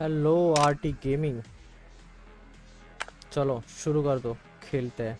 Hello RT gaming चलो शुरू कर दो खेलते हैं।